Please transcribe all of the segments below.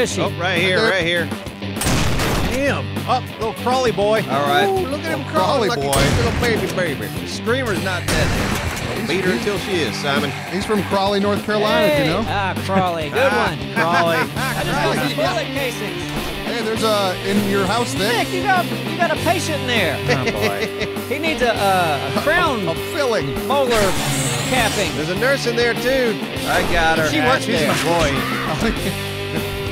is she? Oh, right here, there. right here. Damn. Up, little crawly boy. All right. Ooh, look at him crawly crawling like boy. a little baby, baby. Screamer's not dead. Beat her until she is, Simon. He's from Crawley, North Carolina, hey, you know. ah, Crawley, good one. Crawley. I just got some bullet casings. Hey, there's a in your house there. Nick, you got you got a patient in there. Oh, boy. He needs a, uh, a crown A filling. molar capping. There's a nurse in there too. I got her. She works She's there. an employee.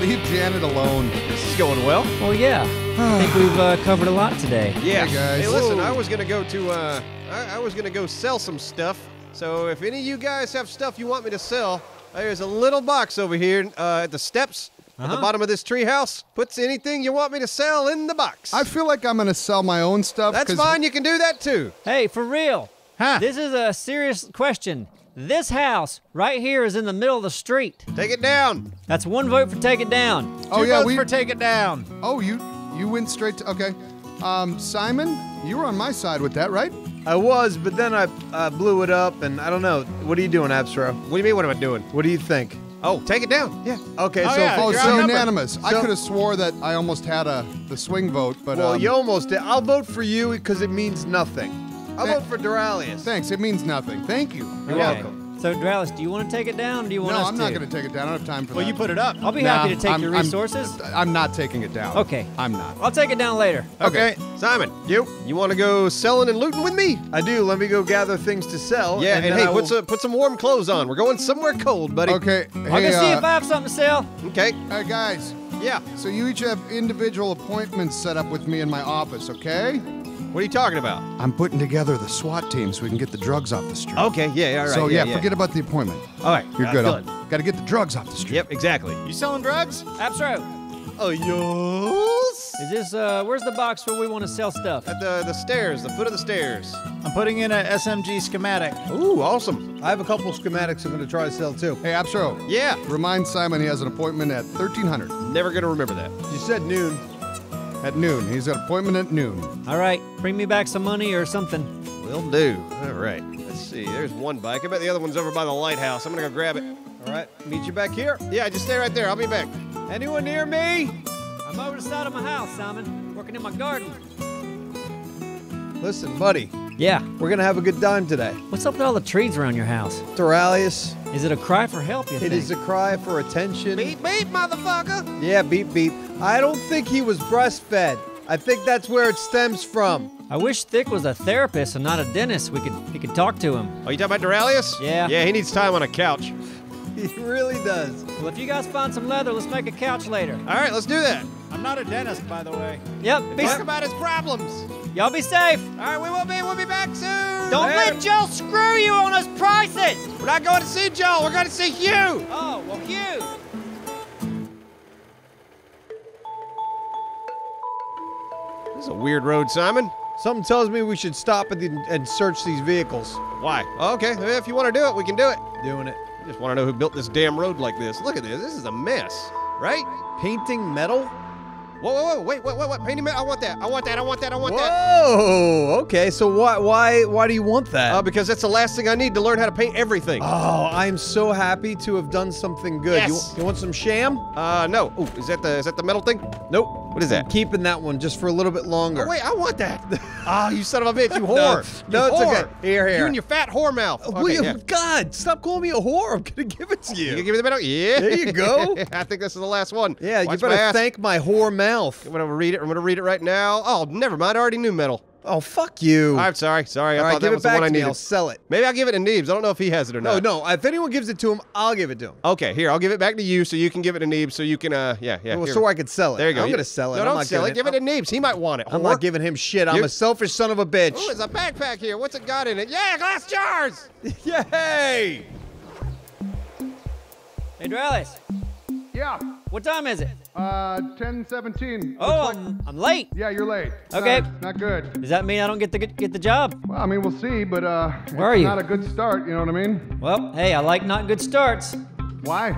Leave Janet alone. This is going well. Well, yeah. I think we've uh, covered a lot today. Yeah. Hey, guys. Hey, listen, Whoa. I was gonna go to uh, I, I was gonna go sell some stuff. So if any of you guys have stuff you want me to sell, there's a little box over here uh, at the steps at the Uh-huh. bottom of this treehouse. Puts anything you want me to sell in the box. I feel like I'm gonna sell my own stuff. That's 'cause- fine. You can do that too. Hey, for real. Huh. This is a serious question. This house right here is in the middle of the street. Take it down. That's one vote for take it down. Oh Two yeah, votes we. for take it down. oh, you you went straight to okay. Um, Simon, you were on my side with that, right? I was, but then I uh, blew it up, and I don't know. What are you doing, Appsro? What do you mean? What am I doing? What do you think? Oh, take it down. Yeah. Okay, Oh, so yeah, Oh, you're so unanimous. I could have swore that I almost had a the swing vote, but well, um, you almost did. I'll vote for you because it means nothing. I'll vote for Doraleous. thanks. It means nothing. Thank you. You're Okay. welcome. So, Dralis, do you want to take it down? Or do you want No, us I'm to? not going to take it down. I don't have time for that. Well, that. you put it up. I'll be Nah, happy to take I'm- your I'm- resources. I'm not taking it down. Okay. I'm not. I'll take it down later. Okay. Simon, You? you want to go selling and looting with me? I do. Let me go gather things to sell. Yeah. And, then hey, I put some put some warm clothes on. We're going somewhere cold, buddy. Okay. I'll hey, go see uh, if I have something to sell. Okay. hey, guys. Yeah. So you each have individual appointments set up with me in my office, okay? What are you talking about? I'm putting together the SWAT team so we can get the drugs off the street. Okay. Yeah. All right. so yeah, forget about the appointment. All right. You're uh, good. good. Got to get the drugs off the street. Yep. Exactly. You selling drugs? Appsro, Oh, yes. is this, uh, where's the box where we want to sell stuff? At the the stairs, the foot of the stairs. I'm putting in a SMG schematic. Ooh, awesome. I have a couple schematics I'm going to try to sell too. Hey, Appsro. Yeah. Remind Simon he has an appointment at 1300 Never gonna remember that. You said noon. At noon. He's got an appointment at noon. All right, bring me back some money or something. Will do. All right. Let's see. There's one bike. I bet the other one's over by the lighthouse. I'm gonna go grab it. All right. Meet you back here. Yeah, just stay right there. I'll be back. Anyone near me? I'm over the side of my house, Simon, working in my garden. Listen, buddy. Yeah. We're going to have a good time today. What's up with all the trees around your house? Doraleous, Is it a cry for help, you it think? is a cry for attention. Beep beep, motherfucker. Yeah, beep beep. I don't think he was breastfed. I think that's where it stems from. I wish Thick was a therapist and not a dentist. We could he could talk to him. Oh, you talking about Doraleous? Yeah. Yeah, he needs time on a couch. He really does. Well, if you guys find some leather, let's make a couch later. All right, let's do that. I'm not a dentist, by the way. Yep. Be, Talk about his problems. Y'all be safe. All right, we will be. We'll be back soon. Don't Later. let Joe screw you on his prices. We're not going to see Joe. We're going to see Hugh. Oh, well, Hugh. This is a weird road, Simon. Something tells me we should stop at the, and search these vehicles. Why? Okay, if you want to do it, we can do it. Doing it. I just want to know who built this damn road like this. Look at this. This is a mess, right? Painting metal? Whoa, whoa, whoa! Wait, wait, wait, wait! Painting metal. I want that. I want that. I want that. I want that. Whoa. Okay, so why why why do you want that? Uh, because that's the last thing I need to learn how to paint everything. oh, I'm so happy to have done something good. Yes. You, you want some sham? Uh, no. Ooh, is that the is that the metal thing? Nope. What is that? I'm keeping that one just for a little bit longer. Oh, wait, I want that. Ah, you son of a bitch! You whore! no, You it's whore. okay. Here, here. You and your fat whore mouth. Oh, Okay, William, yeah. God, stop calling me a whore. I'm gonna give it to you. You can give me the metal. Yeah. There you go. I think this is the last one. yeah, Watch you better my thank my whore mouth. I'm gonna read it. I'm gonna read it right now. Oh, never mind. I already knew metal. Oh, fuck you. I'm sorry. Sorry. I All thought right, that give was it the back one I to me. needed. I'll sell it. Maybe I'll give it to Neebs. I don't know if he has it or No, not. no. No. If anyone gives it to him, I'll give it to him. Okay, here I'll give it back to you, so you can give it to Neebs, so you can, uh, yeah, yeah. Well, here. so I could sell it. There you go. I'm You- gonna sell it. No, I'm don't not sell it. giving Give it to Neebs. He might want it. I'm whore. not giving him shit. I'm You- a selfish son of a bitch. Ooh, there's a backpack here. What's it got in it? Yeah, glass jars. Yay! Hey, Dralis, Yeah. What time is it? Uh, 1017. Oh, I'm, I'm late. Yeah, you're late. Okay. Not, not good. Does that mean I don't get the get the job? Well, I mean, we'll see, but uh, Where are you? not a good start. You know what I mean? Well, hey, I like not good starts. Why?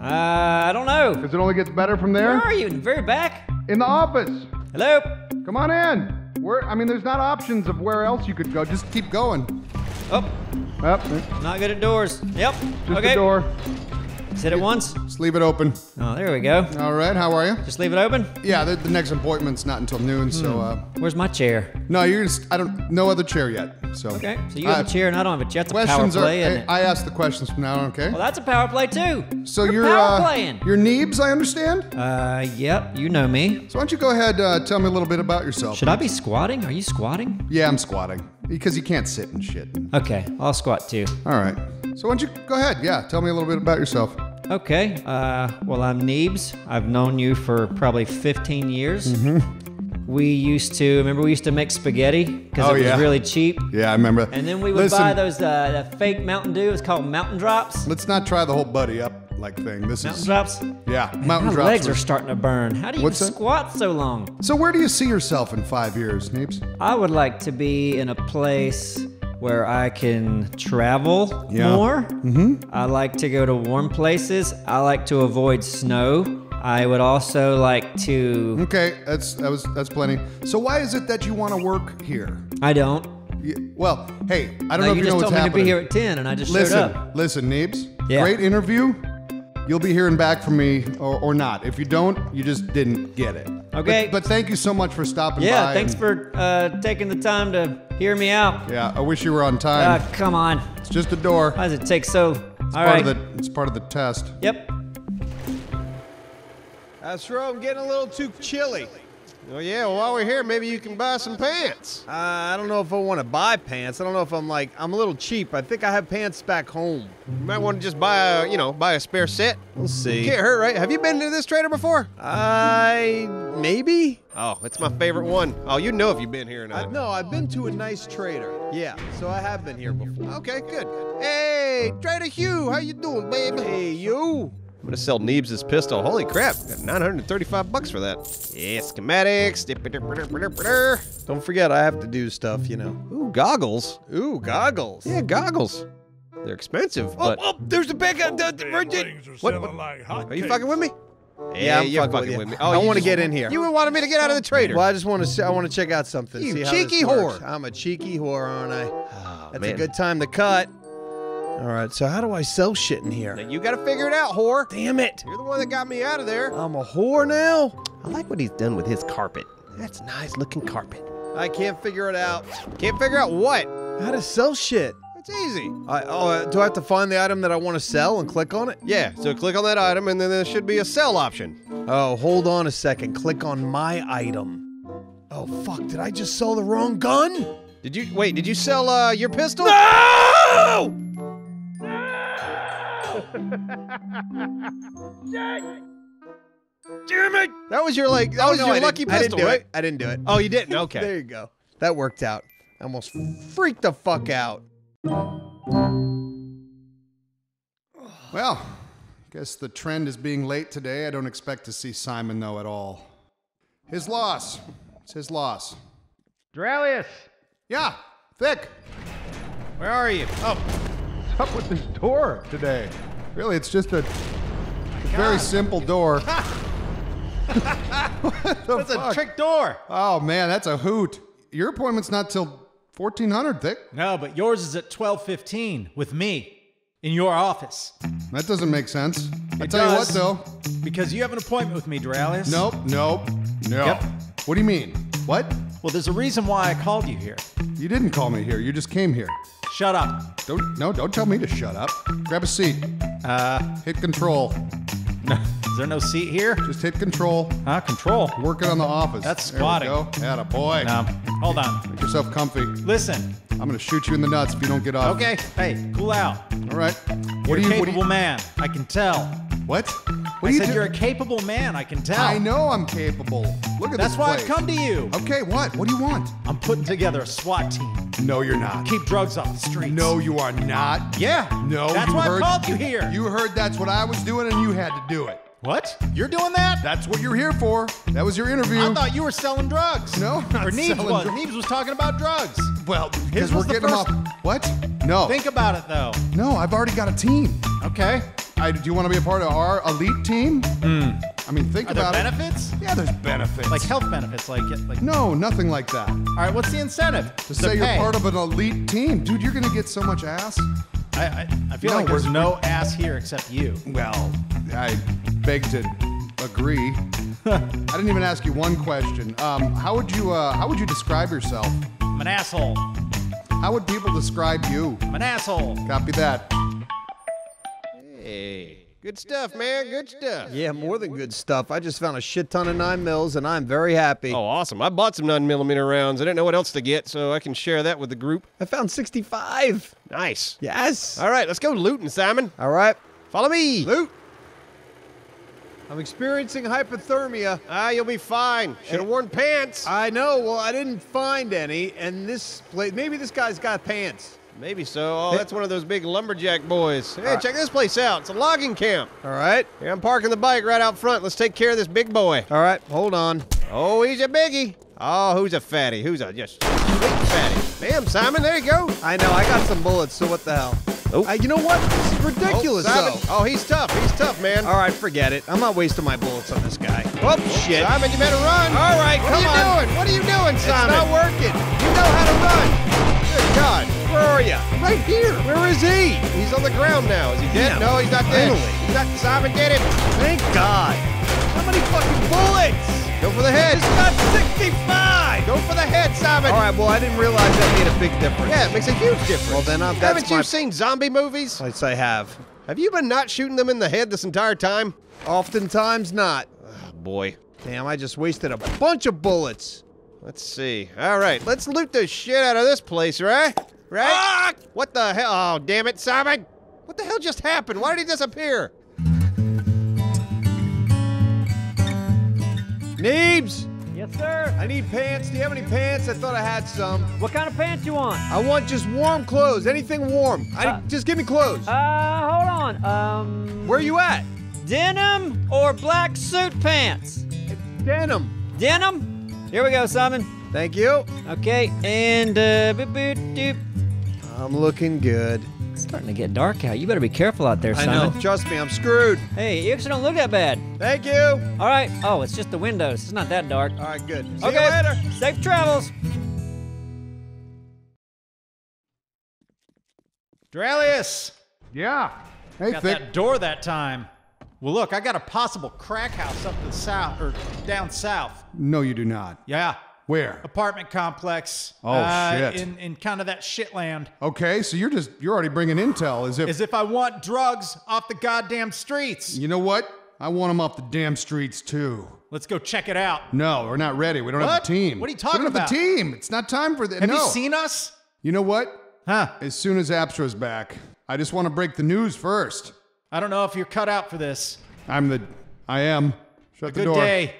Uh, I don't know. Because it only gets better from there. Where are you? In the very back? In the office. Hello? Come on in. Where? I mean, there's not options of where else you could go. Just keep going. Oh, Up. not good at doors. Yep. Just okay. the door. Hit it once. Just leave it open. Oh, there we go. All right, how are you? Just leave it open. Yeah, the, the next appointment's not until noon, so uh, Where's my chair? no, you're just I don't no other chair yet. So Okay, so you have Uh, a chair and I don't have a chair. That's a power Questions are. play, isn't I, it? I ask the questions from now on. Okay. well, that's a power play too. so We're you're power uh, playing. you're Neebs, I understand. Uh, yep, you know me. So why don't you go ahead, uh, tell me a little bit about yourself? Should I be squatting? Are you squatting? Yeah, I'm squatting because you can't sit and shit. Okay, I'll squat too. All right. So why don't you go ahead? Yeah, tell me a little bit about yourself. Okay, uh, well, I'm Neebs. I've known you for probably 15 years. Mm-hmm. We used to, remember, we used to make spaghetti because Oh, it was yeah. really cheap. Yeah, I remember. And then we would Listen, buy those uh, the fake Mountain Dew. It's called Mountain Drops. Let's not try the whole buddy up like thing. This Mountain is Drops. yeah, Man, mountain my drops. legs are starting to burn. How do you squat so long? So where do you see yourself in five years, Neebs? I would like to be in a place where I can travel Yeah. more. Mm-hmm. I like to go to warm places. I like to avoid snow. I would also like to. Okay, that's that was that's plenty. So why is it that you want to work here? I don't. You- well, hey, I don't No, know you if you just know what's told me happening. to be here at 10 and I just listen, showed up. listen, Neebs. Yeah. Great interview. You'll be hearing back from me or, or not. If you don't, you just didn't get it. Okay. But, but thank you so much for stopping by. Yeah, thanks and- for uh, taking the time to hear me out. Yeah, I wish you were on Uh, time. come on. it's just a door. Why does it take so? It's All part right. of the it's part of the test. Yep. That's right. I'm getting a little too chilly. Oh yeah. Well, while we're here, maybe you can buy some pants. Uh, I don't know if I want to buy pants. I don't know if I'm like I'm a little cheap. I think I have pants back home. You might want to just buy a, you know, buy a spare set. We'll see. Can't hurt, right? Have you been to this trader before? I maybe. Oh, it's my favorite one. Oh, you know if you've been here or I, not. no, I've been to a nice trader. Yeah, so I have been here before. Okay, good. Hey, Trader Hugh, how you doing, baby? Hey, you. I'm gonna sell Neebs' pistol. Holy crap, got 935 bucks for that. Yeah, schematics. Don't forget, I have to do stuff, you know. Ooh, goggles. Ooh, goggles. Yeah, goggles. They're expensive, Oh, but oh, there's the bag. Uh, the, the, right there. Things are What- what- like are you fucking with me? Yeah, I'm you're fucking with you. Oh, I wanna get in here. You wanted me to get out of the trader. Well, I just want to. I want to check out something. You see how cheeky this works. whore. I'm a cheeky whore, aren't I? Oh, That's man. a good time to cut. All right. So how do I sell shit in Now, here? you gotta figure it out, whore. Damn it! You're the one that got me out of there. I'm a whore now. I like what he's done with his carpet. That's nice looking carpet. I can't figure it out. Can't figure out what. How to sell shit? It's easy. I, oh, uh, do I have to find the item that I want to sell and click on it? Yeah, so click on that item and then there should be a sell option. Oh, hold on a second. Click on my item. Oh fuck! Did I just sell the wrong gun? Did you wait, did you sell uh your pistol? No! Damn it! That was your like that Oh, was no, your I lucky didn't, I didn't do right? it. I didn't do it. Oh, you didn't. Okay. There you go. That worked out. I almost freaked the fuck out. Well, guess the trend is being late today. I don't expect to see Simon though at all. His loss. It's his loss. Doraleous, Yeah, thick. where are you? Oh, what's up with this door today? Really, it's just a, a very simple door. what the It's a trick door. Oh man, that's a hoot. Your appointment's not till fourteen hundred, thick. No, but yours is at 12:15 with me in your office. That doesn't make sense. I tell you what, though. Because you have an appointment with me, Doraleous. Nope, nope, no. Yep. What do you mean? What? Well, there's a reason why I called you here. You didn't call me here. You just came here. Shut up. Don't no, don't tell me to shut up. Grab a seat. Uh, Hit control. is there no seat here? Just hit control. Huh? Control. Working on the office. That's There we squatting. go. Atta boy. No. Hold on. Make yourself comfy. Listen. I'm gonna shoot you in the nuts if you don't get off. Okay. Hey, cool out. All right. You're What do a you? What capable you? man. I can tell. What? What I you said do? you're a capable man. I can tell. I know I'm capable. Look at this. That's this why place. I've come to you. Okay, what? What do you want? I'm putting together a SWAT team. No, you're not. Keep drugs off the streets. No, you are not. Yeah. No, That's you why heard, I called you here. You heard that's what I was doing, and you had to do it. What? You're doing that? That's what you're here for. That was your interview. I thought you were selling drugs. No, I'm not or Neebs selling was. dr- Neebs was talking about drugs. well, His because we're getting them first- off. What? No. Think about it though. no, I've already got a team. Okay. I, do you want to be a part of our elite team? Hmm. I mean, think. Are there about it. benefits? Yeah, there's benefits. Like health benefits, like like. No, nothing like that. All right. What's the incentive? To say you're part of an elite team, dude, you're gonna get so much ass. I, I, I feel No, like there's we're- no ass here except you. Well, I beg to agree. I didn't even ask you one question. Um, how would you uh, how would you describe yourself? I'm an asshole. How would people describe you? I'm an asshole. Copy that. Hey, good stuff, man. Good stuff. Yeah, more than good stuff. I just found a shit ton of nine mils, and I'm very happy. Oh, awesome. I bought some 9 millimeter rounds. I didn't know what else to get, so I can share that with the group. I found 65. Nice. Yes. All right, let's go looting, Simon. All right. Follow me. Loot. I'm experiencing hypothermia. Ah, you'll be fine. Should have worn pants. I know. Well, I didn't find any, and this place. Maybe this guy's got pants. Maybe so. Oh, that's one of those big lumberjack boys. Hey, check this place out. It's a logging camp. All right. Here, I'm parking the bike right out front. Let's take care of this big boy. All right. Hold on. Oh, he's a biggie. Oh, who's a fatty? Who's a just big fatty? Bam, Simon. There you go. I know. I got some bullets. So what the hell? Oh. Uh, you know what? This is ridiculous, oh, Simon. though. Oh, he's tough. He's tough, man. All right, forget it. I'm not wasting my bullets on this guy. Oh shit! Simon, you better run. All right, what come are you on. doing? What are you doing, Simon? It's not working. You know how to run. Good God. Where are you? Right here. Where is he? He's on the ground now. Is he dead? Yeah, no, he's not dead. finally. He's not. Simon, get him. Thank God. How many fucking bullets? Go for the head. It's got 65. Go for the head, Simon. All right. Well, I didn't realize that made a big difference. Yeah, it makes a huge difference. Well, then, uh, that's Haven't you seen zombie movies? Yes, I have. Have you been not shooting them in the head this entire time? Oftentimes not. Oh, boy. Damn, I just wasted a bunch of bullets. Let's see. All right, let's loot the shit out of this place, right? Right? Ah! What the hell? Oh, damn it, Simon! What the hell just happened? Why did he disappear? Neebs, Yes, sir. I need pants. Do you have any pants? I thought I had some. What kind of pants you want? I want just warm clothes. Anything warm. I, Uh, just give me clothes. Uh, hold on. Um, Where are you at? denim or black suit pants? Denim. Denim. Here we go, Simon. Thank you. Okay, and uh, boop, boop, doop. I'm looking good. It's starting to get dark out. You better be careful out there, I know. Trust me, I'm screwed. Hey, you actually don't look that bad. Thank you. All right. Oh, it's just the windows. It's not that dark. All right, good. See okay. you later. Safe travels. Doraleous! Yeah. Hey, Got Thick. that door that time. Well, look, I got a possible crack house up to the south, or down south. No, you do not. Yeah. Where? Apartment complex. Oh, uh, shit. In, in kind of that shit land. Okay, so you're just you're already bringing intel as if As if I want drugs off the goddamn streets. you know what? I want them off the damn streets too. Let's go check it out. No, we're not ready. We don't have a team. What are you talking about? we don't about? Have the team. It's not time for that. Have no. you seen us? You know what? Huh. As soon as Abstra's back, I just want to break the news first. I don't know if you're cut out for this. I'm the. I am. Shut the Good door. day.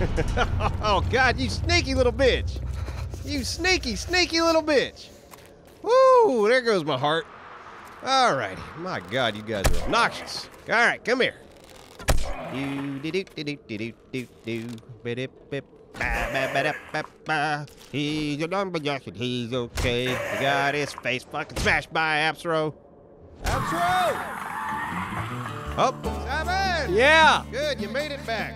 Oh, God, you sneaky little bitch. You sneaky, sneaky little bitch. Woo, there goes my heart. All righty. My God, you guys are obnoxious. All right, come here. Do, do, do, do, do, do, do, do, ba, ba. He's a number jacket, he's okay. He got his face fucking smashed by Appsro. Appsro! Oh, Simon! Yeah. Good, you made it back.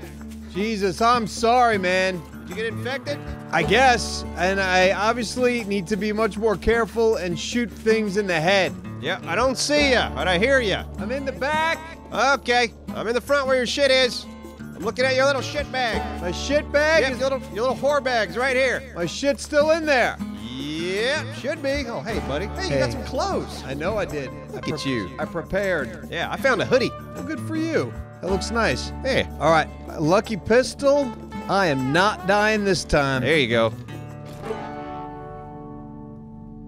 Jesus, I'm sorry, man. Did you get infected? I guess. And I obviously need to be much more careful and shoot things in the head. Yeah, I don't see ya, but I hear ya. I'm in the back. Okay, I'm in the front where your shit is. I'm looking at your little shit bag. My shit bag Yep, is your little, your little whore bag's right here. my shit's still in there. Yeah, should be. Oh, hey, buddy. Hey, you got some clothes. I know I did. Look I at you. I prepared. Yeah, I found a hoodie. Well, good for you. That looks nice. Hey, All right, lucky pistol. I am not dying this time. there you go.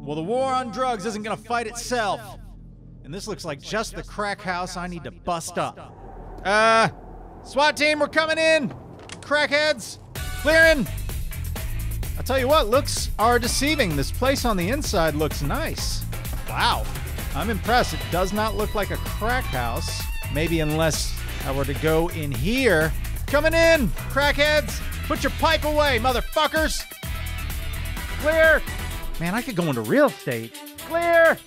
Well, the war on drugs isn't gonna fight itself. And this looks like just the crack house I need to bust up. Uh, SWAT team, we're coming in. Crackheads, clearing. I tell you what, looks are deceiving. This place on the inside looks nice. Wow, I'm impressed. It does not look like a crack house. Maybe unless I were to go in here. Coming in, crackheads. Put your pipe away, motherfuckers. Clear. Man, I could go into real estate. Clear.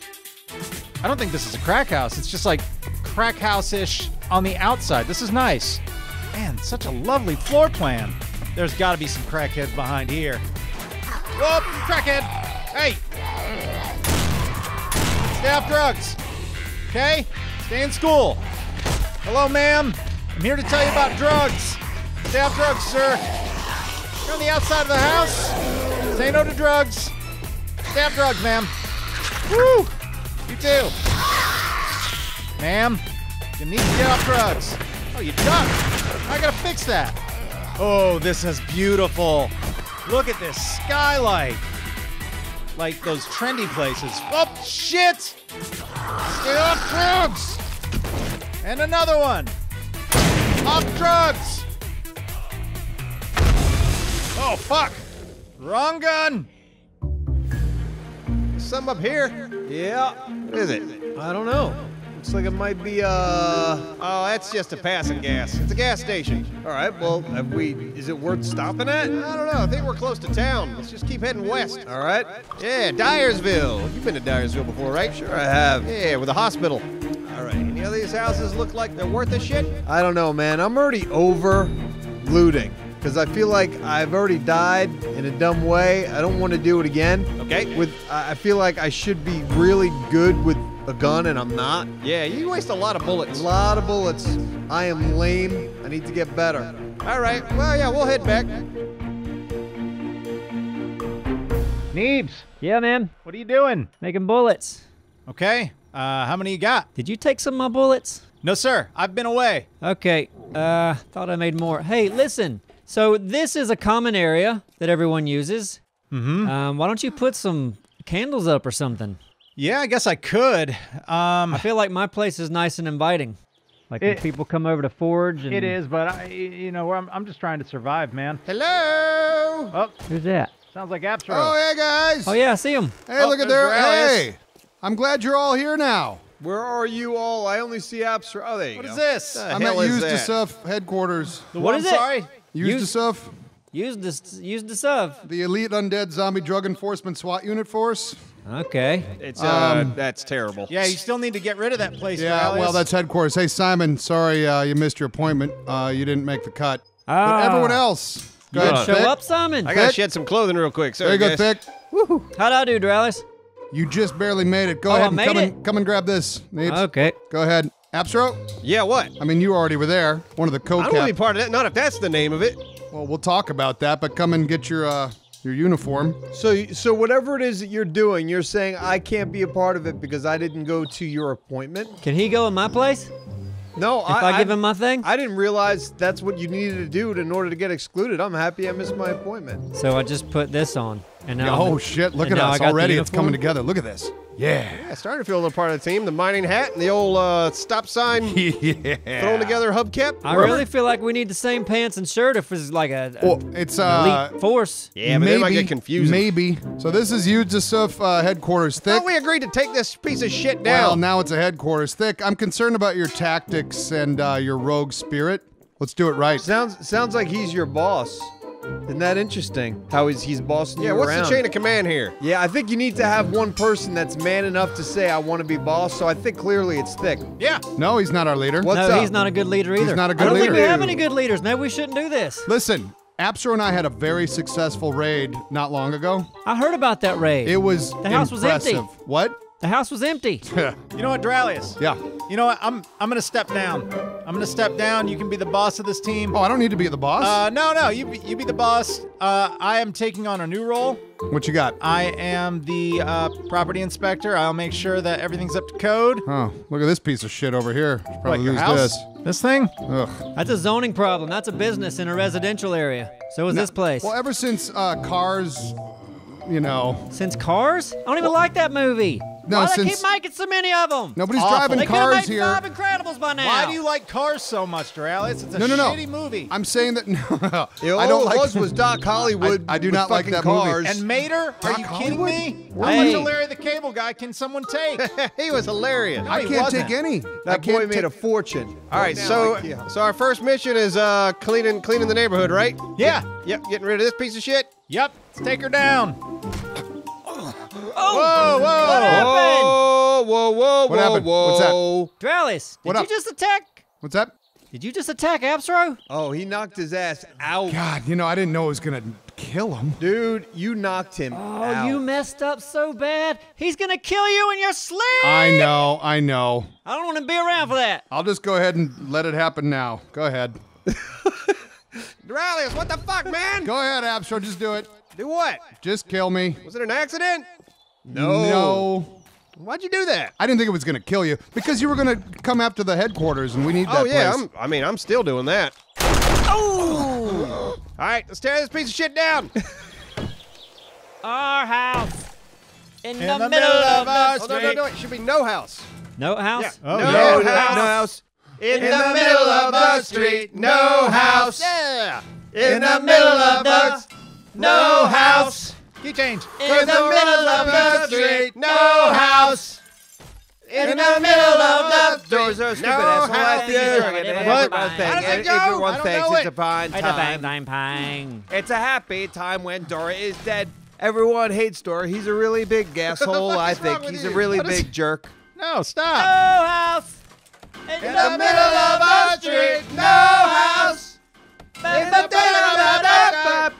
I don't think this is a crack house. It's just like crack house ish on the outside. This is nice. Man, such a lovely floor plan. There's got to be some crackheads behind here. Whoop, crackhead! Hey! Stay off drugs. Okay? Stay in school. Hello, ma'am. I'm here to tell you about drugs. Stay off drugs, sir. You're on the outside of the house. Say no to drugs. Stay off drugs, ma'am. Woo! You too. Ma'am, you need to get off drugs. Oh, you ducked. I gotta fix that. Oh, this is beautiful. Look at this skylight. Like those trendy places. Oh, shit! Stay off drugs! And another one. Off drugs! Oh, fuck! Wrong gun! Some up here. Yeah. What is it? I don't know. Looks like it might be, uh. Oh, that's just a passing gas. It's a gas station. All right, well, have we. Is it worth stopping at? I don't know. I think we're close to town. Let's just keep heading west. All right. Yeah, Diersville. You've been to Diersville before, right? Sure, I have. Yeah, with a hospital. All right. Any of these houses look like they're worth a shit? I don't know, man. I'm already over looting because I feel like I've already died in a dumb way. I don't want to do it again. Okay. With I I feel like I should be really good with a gun, and I'm not. Yeah, you waste a lot of bullets. A lot of bullets. I am lame. I need to get better. All right. Well, yeah, we'll head back. Neebs, Yeah, man. what are you doing? Making bullets. Okay, uh, how many you got? Did you take some of my bullets? No, sir, I've been away. Okay. Uh, thought I made more. Hey, listen. So this is a common area that everyone uses. Mm-hmm. Um, why don't you put some candles up or something? Yeah, I guess I could. Um, I feel like my place is nice and inviting. Like when people come over to forge. And It is, but I, you know, I'm, I'm just trying to survive, man. Hello. Oh, Who's that? sounds like Appsro. Oh, hey, guys. Oh yeah, I see him. Hey, Oh, look at there's there. Hey. I'm glad you're all here now. Where are you all? I only see Abstra. Oh, there you what go. is this? The I'm hell at is Used to that? Suff headquarters. The What one- is it? Sorry. Used to Use- Suff, Use this. Use the sub. the elite undead zombie drug enforcement SWAT unit force. Okay. It's uh, Um, that's terrible. Yeah, you still need to get rid of that place. Yeah, Morales. well, that's headquarters. Hey, Simon, sorry uh, you missed your appointment. Uh, you didn't make the cut. But Ah. everyone else, go You ahead, gonna show Thick. up, Simon? I gotta Thick? shed some clothing real quick. Sorry, There you go, guys. Thick. How'd I do, Dralis? You just barely made it. Go Oh, I ahead and made come it? and come and grab this. Neebs. Okay. Go ahead. Appsro? Yeah, what? I mean, you already were there. One of the I don't want to be part of that. Not if that's the name of it. Well, we'll talk about that, but come and get your uh, your uniform. So, so whatever it is that you're doing, you're saying I can't be a part of it because I didn't go to your appointment. Can he go in my place? No, If I, give him my thing? I didn't realize that's what you needed to do in order to get excluded. I'm happy I missed my appointment. so I just put this on, and now. oh shit! Look at I us already. It's coming together. Look at this. Yeah. Yeah, starting to feel a little part of the team. The mining hat and the old uh, stop sign yeah. thrown together hubcap. I really feel like we need the same pants and shirt if it's like a, a Well, it's uh. elite force. Yeah, but they might get confusing. Maybe. So this is Yudзisuf uh, headquarters. Thick. Thought we agreed to take this piece of shit down. Well, now it's a headquarters. Thick. I'm concerned about your tactics and uh, your rogue spirit. Let's do it right. Sounds sounds like he's your boss. Isn't that interesting? How he's he's bossing yeah, you what's the chain of command here? Yeah, I think you need to have one person that's man enough to say I want to be boss. So I think clearly it's thick. Yeah. No, he's not our leader. What's no, up? he's not a good leader either. He's not a good leader. I don't think we have any good leaders. Maybe we shouldn't do this. Listen, Appsro and I had a very successful raid not long ago. I heard about that raid. It was The house was empty. impressive. What? the house was empty. You know what, Doraleous? Yeah. You know what? I'm I'm gonna step down. I'm gonna step down. You can be the boss of this team. Oh, I don't need to be the boss. Uh, no, no, you be, you be the boss. Uh, I am taking on a new role. what you got? I am the uh, property inspector. I'll make sure that everything's up to code. Oh, look at this piece of shit over here. Should probably What, your lose house? this. This thing? Ugh. That's a zoning problem. That's a business in a residential area. So is this place. Well, ever since uh, Cars, you know, Since Cars? I don't even like that movie. No, Why do they since- keep making so many of them? nobody's Awful. driving they could have cars made here. five Incredibles by now. Why do you like cars so much, Doraleous? It's a No, no, no. shitty movie. I'm saying that no, Yeah, I don't it like. was was Doc Hollywood. I- I do with not like fucking that movie. cars. and Mater? Are Doc you Hollywood? kidding me? How Hey. much of Larry the Cable Guy can someone take? he was hilarious. I can't wasn't. take any. I that can't boy made take- a fortune. All right, so so our first mission is uh cleaning cleaning the neighborhood, right? yeah. Yep, getting rid of this piece of shit. Yep. Let's take her down. Oh, Whoa, whoa. What happened? Whoa, whoa, whoa, What whoa, happened? What's that? whoa. Dralis, did What you up? just attack? What's that? Did you just attack Appsro? Oh, he knocked his ass out. God, you know, I didn't know it was gonna kill him. Dude, you knocked him Oh, out. you messed up so bad. He's gonna kill you in your sleep. I know, I know. I don't want to be around for that. I'll just go ahead and let it happen now. Go ahead. Doraleous, what the fuck, man? Go ahead, Appsro, just do it. Do what? Just kill me. Was it an accident? No. No. Why'd you do that? I didn't think it was gonna kill you because you were gonna come after the headquarters and we need that Oh yeah, place. I'm, I mean I'm still doing that. Oh! All right, let's tear this piece of shit down. Our house in, the, the middle, middle of of the our Oh, no, no, no, it should be no house. No house. Oh, no, yeah. no house. In, the, middle of the street, no house. Yeah. In the middle of the no house. Key change. In the middle of the street, no house. In the middle of the Doors are street, stupid no asshole. I house. think he's doing. What? Everyone How thinks, does it go? everyone I don't thinks know it's it. a fine Hey, da bang, time. bang, bang. It's a happy time when Dora is dead. Everyone hates Dora. He's a really big asshole. I think with he's a really What is- big jerk. No, stop. No house in, In the middle of the street, no house. In the middle of the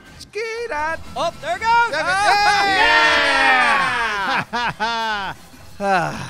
Skeet-at. Oh, there it goes. Yeah! Ah.